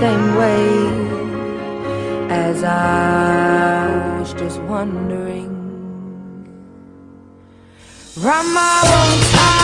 same way as I was just wondering. Run my own time.